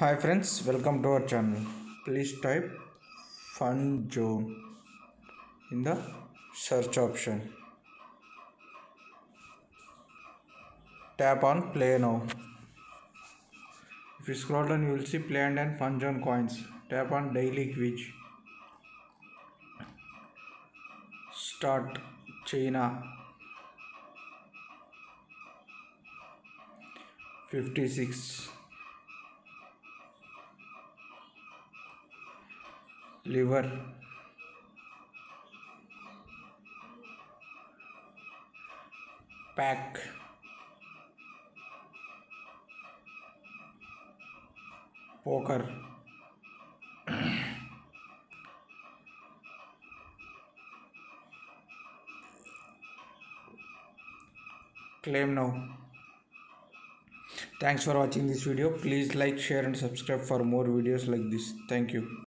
Hi friends, welcome to our channel. Please type fun zone in the search option. Tap on play now. If you scroll down, you will see play and fun zone coins. Tap on daily quiz. Start China 56 liver. Pack. Poker. Claim now. Thanks for watching this video. Please like share and subscribe for more videos like this. Thank you